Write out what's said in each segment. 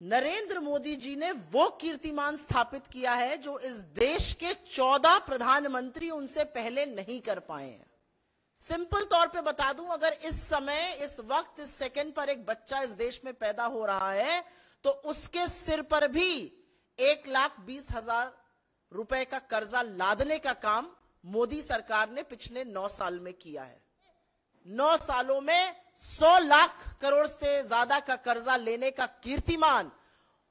नरेंद्र मोदी जी ने वो कीर्तिमान स्थापित किया है जो इस देश के 14 प्रधानमंत्री उनसे पहले नहीं कर पाए हैं। सिंपल तौर पे बता दूँ, अगर इस समय, इस वक्त, इस सेकंड पर एक बच्चा इस देश में पैदा हो रहा है तो उसके सिर पर भी एक लाख बीस हज़ार रुपए का कर्जा लादने का काम मोदी सरकार ने पिछले नौ साल में किया है। नौ सालों में सौ लाख करोड़ से ज़्यादा का कर्जा लेने का कीर्तिमान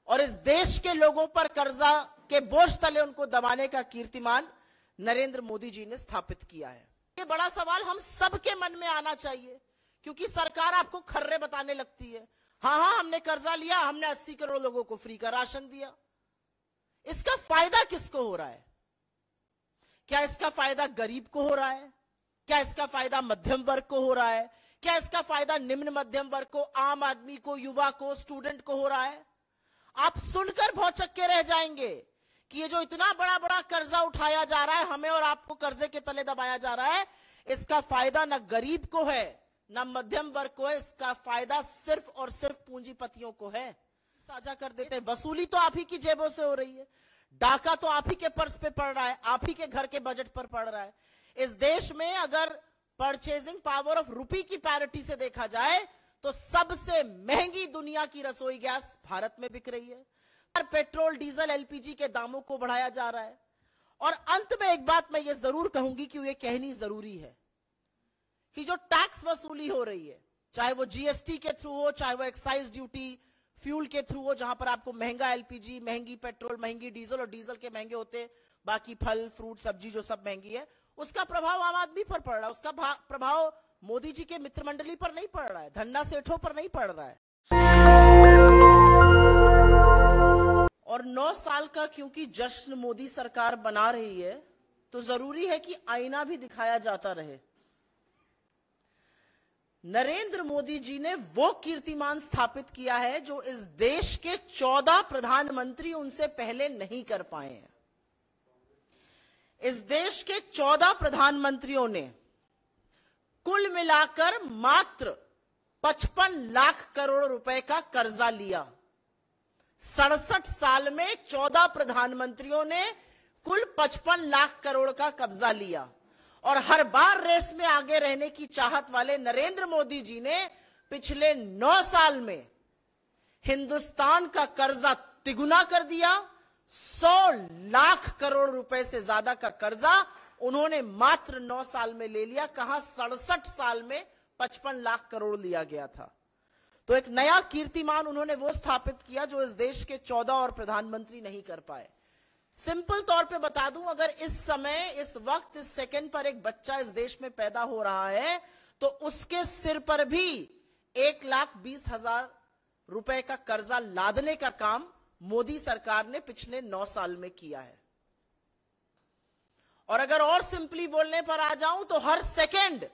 और इस देश के लोगों पर कर्जा के बोझ तले उनको दबाने का कीर्तिमान नरेंद्र मोदी जी ने स्थापित किया है। ये बड़ा सवाल हम सबके मन में आना चाहिए, क्योंकि सरकार आपको खर्रे बताने लगती है। हाँ हाँ हमने कर्जा लिया, हमने 80 करोड़ लोगों को फ्री का राशन दिया। इसका फ़ायदा किसको हो रहा है? क्या इसका फ़ायदा गरीब को हो रहा है? क्या इसका फ़ायदा मध्यम वर्ग को हो रहा है? क्या इसका फ़ायदा निम्न मध्यम वर्ग को, आम आदमी को, युवा को स्टूडेंट को हो रहा है? आप सुनकर बहुत भौचक्के रह जाएँगे कि ये जो इतना बड़ा बड़ा कर्जा उठाया जा रहा है, हमें और आपको कर्जे के तले दबाया जा रहा है, इसका फ़ायदा न गरीब को है, न मध्यम वर्ग को है, इसका फ़ायदा सिर्फ़ और सिर्फ़ पूंजीपतियों को है। साझा कर देते हैं, वसूली तो आप ही की जेबों से हो रही है, डाका तो आप ही के पर्स पे पड़ रहा है, आप ही के घर के बजट पर पड़ रहा है। इस देश में अगर परचेजिंग पावर ऑफ़ रुपी की पैरिटी से देखा जाए तो सबसे महँगी दुनिया की रसोई गैस भारत में बिक रही है। पेट्रोल, डीजल, एलपीजी के दामों को बढ़ाया जा रहा है। और अंत में एक बात मैं ये ज़रूर कहूँगी कि ये कहनी ज़रूरी है कि जो टैक्स वसूली हो रही है, चाहे वो जीएसटी के थ्रू हो, चाहे वो एक्साइज ड्यूटी फ्यूल के थ्रू हो, जहाँ पर आपको महँगा एलपीजी, महँगी पेट्रोल, महँगी डीजल और डीजल के महँगे होते बाकी फल फ्रूट सब्ज़ी जो सब महँगी है उसका प्रभाव आम आदमी पर पड़ रहा है। उसका प्रभाव मोदी जी के मित्र मंडली पर नहीं पड़ रहा है। धन्ना सेठों पर नहीं पड़ रहा है। और नौ साल का क्योंकि जश्न मोदी सरकार बना रही है तो ज़रूरी है कि आईना भी दिखाया जाता रहे। नरेंद्र मोदी जी ने वो कीर्तिमान स्थापित किया है जो इस देश के चौदह प्रधानमंत्री उनसे पहले नहीं कर पाए हैं। इस देश के चौदह प्रधानमंत्रियों ने कुल मिलाकर मात्र 55 लाख करोड़ रुपए का कर्जा लिया। सड़सठ साल में चौदह प्रधानमंत्रियों ने कुल 55 लाख करोड़ का कब्जा लिया। और हर बार रेस में आगे रहने की चाहत वाले नरेंद्र मोदी जी ने पिछले नौ साल में हिंदुस्तान का कर्जा तिगुना कर दिया। सौ लाख करोड़ रुपए से ज़्यादा का कर्जा उन्होंने मात्र नौ साल में ले लिया, कहा सड़सठ साल में पचपन लाख करोड़ लिया गया था। तो एक नया कीर्तिमान उन्होंने वो स्थापित किया जो इस देश के चौदह और प्रधानमंत्री नहीं कर पाए। सिंपल तौर पे बता दूँ, अगर इस समय, इस वक्त, इस सेकंड पर एक बच्चा इस देश में पैदा हो रहा है तो उसके सिर पर भी एक लाख बीस हज़ार रुपए का कर्जा लादने का काम मोदी सरकार ने पिछले नौ साल में किया है। और अगर और सिंपली बोलने पर आ जाऊँ तो हर सेकंड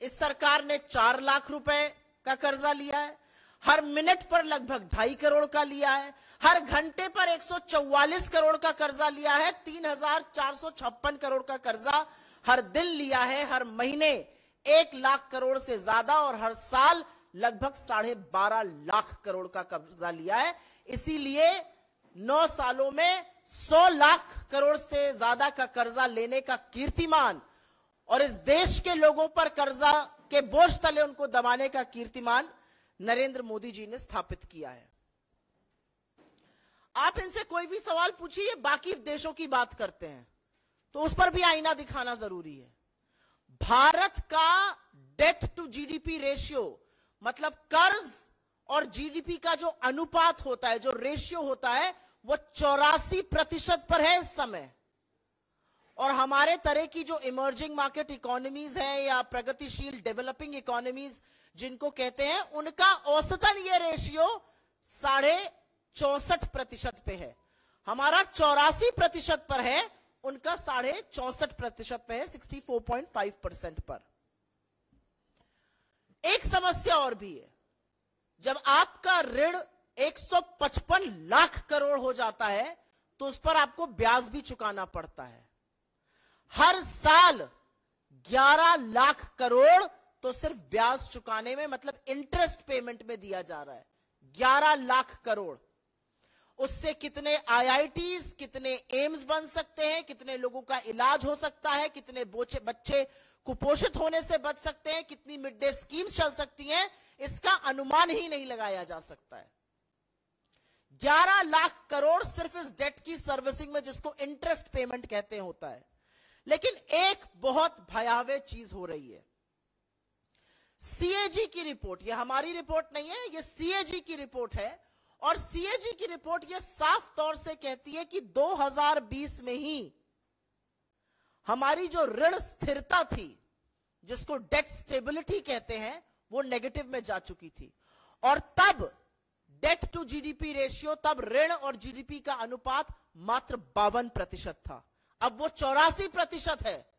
इस सरकार ने चार लाख रुपए का कर्जा लिया है, हर मिनट पर लगभग ढाई करोड़ का लिया है, हर घंटे पर 144 करोड़ का कर्जा लिया है, तीन हज़ार चार सौ छप्पन करोड़ का कर्जा हर दिन लिया है, हर महीने एक लाख करोड़ से ज़्यादा और हर साल लगभग साढ़े बारह लाख करोड़ का कर्जा लिया है। इसीलिए नौ सालों में सौ लाख करोड़ से ज़्यादा का कर्जा लेने का कीर्तिमान और इस देश के लोगों पर कर्जा के बोझ तले उनको दबाने का कीर्तिमान नरेंद्र मोदी जी ने स्थापित किया है। आप इनसे कोई भी सवाल पूछिए, बाकी देशों की बात करते हैं तो उस पर भी आईना दिखाना ज़रूरी है। भारत का डेट टू जीडीपी रेशियो मतलब कर्ज और जीडीपी का जो अनुपात होता है, जो रेशियो होता है, वो चौरासी प्रतिशत पर है इस समय। और हमारे तरह की जो इमर्जिंग मार्केट इकोनॉमीज है या प्रगतिशील डेवलपिंग इकोनॉमीज जिनको कहते हैं, उनका औसतन ये रेशियो साढ़े चौसठ प्रतिशत पे है। हमारा चौरासी प्रतिशत पर है, उनका साढ़े चौसठ प्रतिशत पे है sixty four point five percent पर। एक समस्या और भी है। जब आपका ऋण 155 लाख करोड़ हो जाता है तो उस पर आपको ब्याज भी चुकाना पड़ता है। हर साल 11 लाख करोड़ तो सिर्फ़ ब्याज चुकाने में मतलब इंटरेस्ट पेमेंट में दिया जा रहा है। 11 लाख करोड़। उससे कितने आईआईटीज कितने एम्स बन सकते हैं, कितने लोगों का इलाज हो सकता है, कितने बच्चे कुपोषित होने से बच सकते हैं, कितनी मिड डे स्कीम्स चल सकती हैं, इसका अनुमान ही नहीं लगाया जा सकता है। 11 लाख करोड़ सिर्फ़ इस डेट की सर्विसिंग में जिसको इंटरेस्ट पेमेंट कहते होता है। लेकिन एक बहुत भयावह चीज़ हो रही है। सीएजी की रिपोर्ट, ये हमारी रिपोर्ट नहीं है, ये सीएजी की रिपोर्ट है, और सीएजी की रिपोर्ट ये साफ़ तौर से कहती है कि 2020 में ही हमारी जो ऋण स्थिरता थी जिसको डेट स्टेबिलिटी कहते हैं, वो नेगेटिव में जा चुकी थी। और तब डेट टू जीडीपी रेशियो तब ऋण और जीडीपी का अनुपात मात्र बावन प्रतिशत था। अब वो चौरासी प्रतिशत है।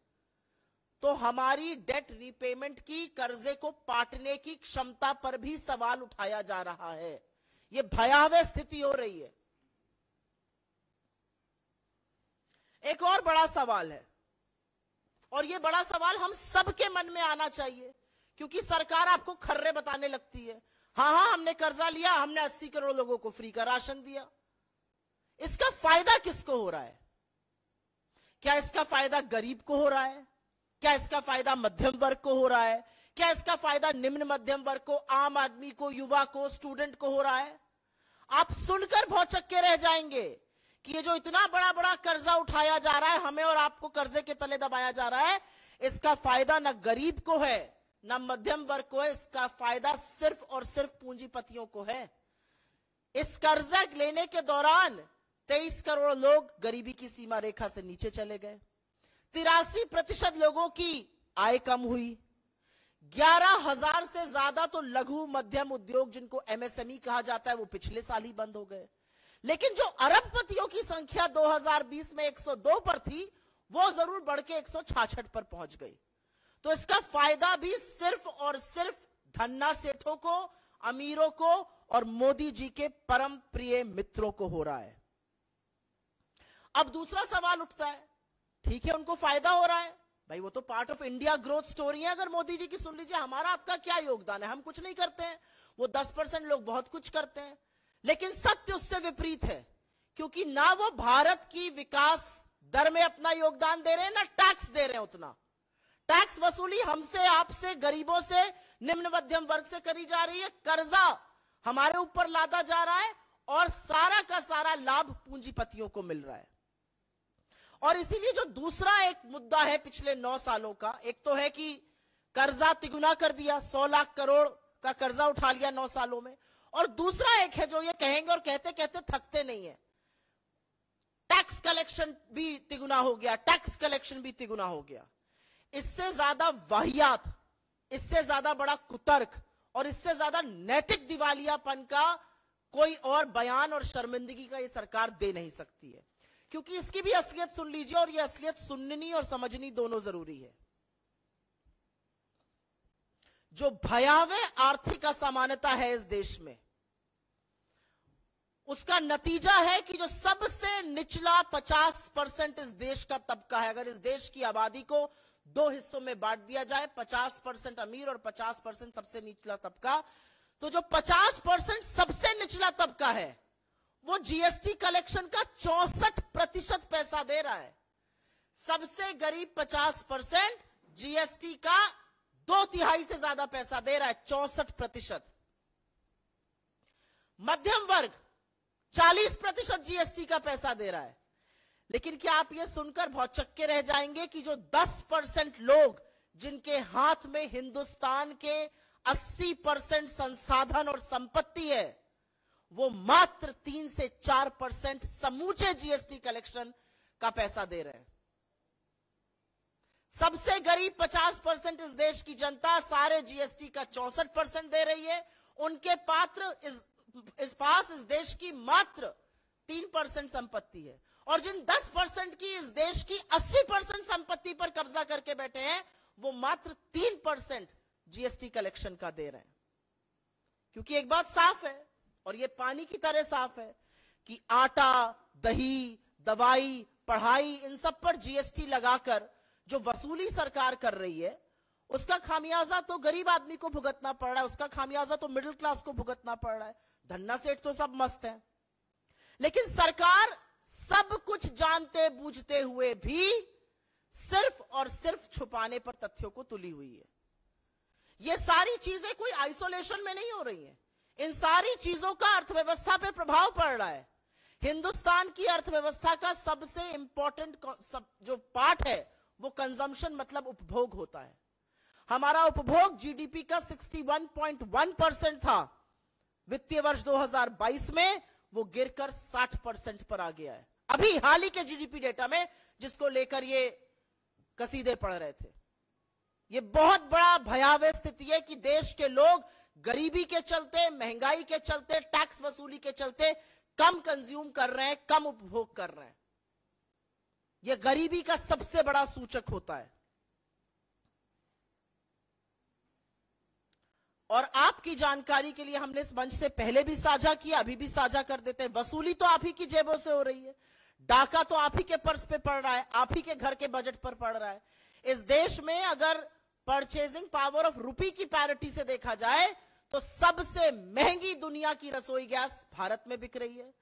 तो हमारी डेट रीपेमेंट की, कर्जे को पाटने की क्षमता पर भी सवाल उठाया जा रहा है। ये भयावह स्थिति हो रही है। एक और बड़ा सवाल है। और ये बड़ा सवाल हम सबके मन में आना चाहिए, क्योंकि सरकार आपको खर्रे बताने लगती है। हाँ हाँ हमने कर्जा लिया, हमने 80 करोड़ लोगों को फ्री का राशन दिया। इसका फ़ायदा किसको हो रहा है? क्या इसका फ़ायदा गरीब को हो रहा है? क्या इसका फ़ायदा मध्यम वर्ग को हो रहा है? क्या इसका फ़ायदा निम्न मध्यम वर्ग को, आम आदमी को, युवा को स्टूडेंट को हो रहा है? आप सुनकर बहुत चक्के रह जाएँगे। कि ये जो इतना बड़ा बड़ा कर्जा उठाया जा रहा है, हमें और आपको कर्जे के तले दबाया जा रहा है, इसका फ़ायदा न गरीब को है, न मध्यम वर्ग को है, इसका फ़ायदा सिर्फ़ और सिर्फ़ पूंजीपतियों को है। इस कर्जा लेने के दौरान तेईस करोड़ लोग गरीबी की सीमा रेखा से नीचे चले गए। तिरासी प्रतिशत लोगों की आय कम हुई। ग्यारह हज़ार से ज़्यादा तो लघु मध्यम उद्योग जिनको एमएसएमई कहा जाता है, वो पिछले साल ही बंद हो गए। लेकिन जो अरबपतियों की संख्या 2020 में 102 पर थी, वो ज़रूर बढ़ के एक पर पहुँच गई। तो इसका फ़ायदा भी सिर्फ़ और सिर्फ़ धन्ना सेठों को, अमीरों को और मोदी जी के परम प्रिय मित्रों को हो रहा है। अब दूसरा सवाल उठता है, ठीक है, उनको फ़ायदा हो रहा है? भाई, वो तो part of India growth story है, अगर मोदी जी की सुन लीजिए, हमारा आपका क्या योगदान है? हम कुछ नहीं करते हैं। वो दस परसेंट लोग बहुत कुछ करते हैं। लेकिन सत्य उससे विपरीत है, क्योंकि ना वो भारत की विकास दर में अपना योगदान दे रहे हैं, ना टैक्स दे रहे हैं उतना। टैक्स वसूली हमसे, आपसे, गरीबों से, निम्न मध्यम वर्ग से करी जा रही है, कर्जा हमारे ऊपर लादा जा रहा है, और सारा का सारा लाभ पूंजीपतियों को मिल रहा है। और इसीलिए जो दूसरा एक मुद्दा है पिछले नौ सालों का, एक तो है कि कर्जा तिगुना कर दिया, सौ लाख करोड़ का कर्जा उठा लिया नौ सालों में और दूसरा एक है जो ये कहेंगे और कहते कहते थकते नहीं है। टैक्स कलेक्शन भी तिगुना हो गया टैक्स कलेक्शन भी तिगुना हो गया। इससे ज़्यादा वाहियात, इससे ज़्यादा बड़ा कुतर्क और इससे ज़्यादा नैतिक दिवालियापन का कोई और बयान और शर्मिंदगी का ये सरकार दे नहीं सकती है। क्योंकि इसकी भी असलियत सुन लीजिए और ये असलियत सुननी और समझनी दोनों ज़रूरी है। जो भयावह आर्थिक असमानता है इस देश में, उसका नतीजा है कि जो सबसे निचला 50 परसेंट इस देश का तबका है, अगर इस देश की आबादी को दो हिस्सों में बांट दिया जाए 50 परसेंट अमीर और 50 परसेंट सबसे निचला तबका तो जो 50 परसेंट सबसे निचला तबका है, वो जीएसटी कलेक्शन का चौसठ प्रतिशत पैसा दे रहा है। सबसे गरीब 50 परसेंट जीएसटी का दो तिहाई से ज़्यादा पैसा दे रहा है, चौसठ प्रतिशत। मध्यम वर्ग 40 प्रतिशत जीएसटी का पैसा दे रहा है। लेकिन क्या आप ये सुनकर बहुत चक्के रह जाएँगे कि जो 10 परसेंट लोग, जिनके हाथ में हिंदुस्तान के 80 परसेंट संसाधन और संपत्ति है, वो मात्र तीन से चार परसेंट समूचे जीएसटी कलेक्शन का पैसा दे रहे हैं। सबसे गरीब 50 परसेंट इस देश की जनता सारे जीएसटी का चौसठ परसेंट दे रही है। उनके पात्र इस, इस पास इस देश की मात्र तीन परसेंट संपत्ति है। और जिन 10 परसेंट की इस देश की 80 परसेंट संपत्ति पर कब्जा करके बैठे हैं वो मात्र तीन परसेंट जीएसटी कलेक्शन का दे रहे हैं। क्योंकि एक बात साफ़ है और ये पानी की तरह साफ़ है कि आटा दही दवाई पढ़ाई इन सब पर जीएसटी लगाकर जो वसूली सरकार कर रही है, उसका खामियाजा तो गरीब आदमी को भुगतना पड़ रहा है, उसका खामियाजा तो मिडिल क्लास को भुगतना पड़ रहा है। धन्ना सेठ तो सब मस्त है। लेकिन सरकार सब कुछ जानते, बूझते हुए भी सिर्फ़ और सिर्फ़ छुपाने पर तथ्यों को तुली हुई है। ये सारी चीज़ें कोई आइसोलेशन में नहीं हो रही हैं। इन सारी चीज़ों का अर्थव्यवस्था पे प्रभाव पड़ रहा है। हिंदुस्तान की अर्थव्यवस्था का सबसे इंपॉर्टेंट सब जो पार्ट है वो कंजम्पशन मतलब उपभोग होता है। हमारा उपभोग जीडीपी का 61.1 परसेंट था। वित्तीय वर्ष 2022 में वो गिरकर 60 परसेंट पर आ गया है। अभी हाल ही के जीडीपी डेटा में जिसको लेकर ये कसीदे पढ़ रहे थे। ये बहुत बड़ा भयावह स्थिति है कि देश के लोग गरीबी के चलते, महँगाई के चलते टैक्स वसूली के चलते कम कंज्यूम कर रहे हैं, कम उपभोग कर रहे हैं। यह गरीबी का सबसे बड़ा सूचक होता है। और आपकी जानकारी के लिए हमने इस मंच से पहले भी साझा किया, अभी भी साझा कर देते हैं। वसूली तो आप ही की जेबों से हो रही है। डाका तो आप ही के पर्स पे पड़ रहा है, आप ही के घर के बजट पर पड़ रहा है। इस देश में अगर परचेजिंग पावर ऑफ़ रुपी की पैरिटी से देखा जाए तो सबसे महँगी दुनिया की रसोई गैस भारत में बिक रही है।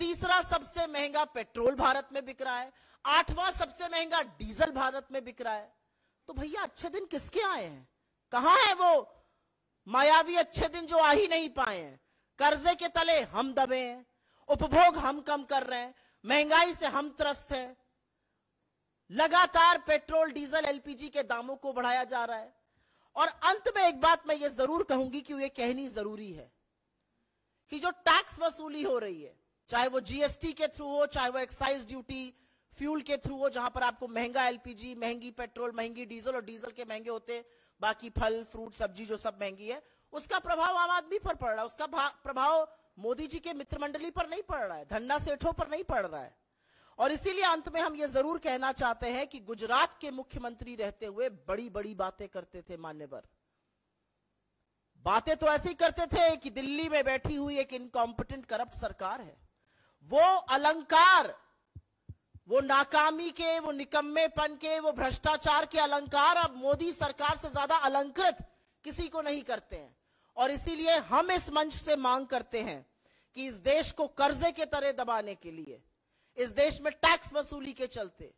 तीसरा सबसे महँगा पेट्रोल भारत में बिक रहा है। आठवां सबसे महँगा डीजल भारत में बिक रहा है। तो भैया, अच्छे दिन किसके आए हैं? कहाँ है वो मायावी अच्छे दिन जो आ ही नहीं पाए हैं? कर्जे के तले हम दबे हैं, उपभोग हम कम कर रहे हैं, महँगाई से हम त्रस्त हैं। लगातार पेट्रोल, डीजल, एलपीजी के दामों को बढ़ाया जा रहा है। और अंत में एक बात मैं ये ज़रूर कहूँगी कि ये कहनी ज़रूरी है कि जो टैक्स वसूली हो रही है चाहे वो जीएसटी के थ्रू हो, चाहे वो एक्साइज ड्यूटी फ्यूल के थ्रू हो, जहाँ पर आपको महँगा एलपीजी महँगी पेट्रोल, महँगी डीजल और डीजल के महँगे होते, बाकी फल फ्रूट सब्ज़ी जो सब महँगी है, उसका प्रभाव आम आदमी पर पड़ रहा है। उसका प्रभाव मोदी जी के मित्र मंडली पर नहीं पड़ रहा है, धन्ना सेठों पर नहीं पड़ रहा है। और इसीलिए अंत में हम ये ज़रूर कहना चाहते हैं कि गुजरात के मुख्यमंत्री रहते हुए बड़ी बड़ी बातें करते थे मान्यवर। बातें तो ऐसी करते थे कि दिल्ली में बैठी हुई एक इनकॉम्पिटेंट करप्ट सरकार है। वो अलंकार, वो नाकामी के, वो निकम्मेपन के, वो भ्रष्टाचार के अलंकार अब मोदी सरकार से ज़्यादा अलंकृत किसी को नहीं करते हैं। और इसीलिए हम इस मंच से मांग करते हैं कि इस देश को कर्जे के तरह दबाने के लिए, इस देश में टैक्स वसूली के चलते,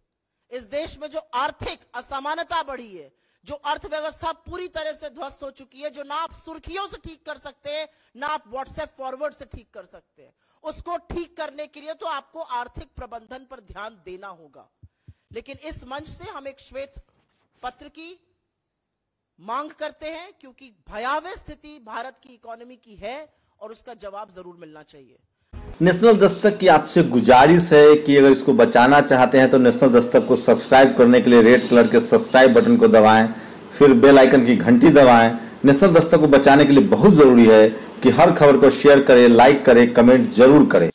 इस देश में जो आर्थिक असमानता बढ़ी है, जो अर्थव्यवस्था पूरी तरह से ध्वस्त हो चुकी है, जो ना आप सुर्खियों से ठीक कर सकते हैं, ना आप व्हाट्सएप फॉरवर्ड से ठीक कर सकते हैं। उसको ठीक करने के लिए तो आपको आर्थिक प्रबंधन पर ध्यान देना होगा। लेकिन इस मंच से हम एक श्वेत पत्र की मांग करते हैं, क्योंकि भयावह स्थिति भारत की इकोनॉमी की है और उसका जवाब ज़रूर मिलना चाहिए। नेशनल दस्तक की आपसे गुजारिश है कि अगर इसको बचाना चाहते हैं तो नेशनल दस्तक को सब्सक्राइब करने के लिए रेड कलर के सब्सक्राइब बटन को दबाएँ, फिर बेल आइकन की घंटी दबाएँ नेशनल दस्तक को बचाने के लिए बहुत ज़रूरी है कि हर खबर को शेयर करें लाइक करें कमेंट ज़रूर करें।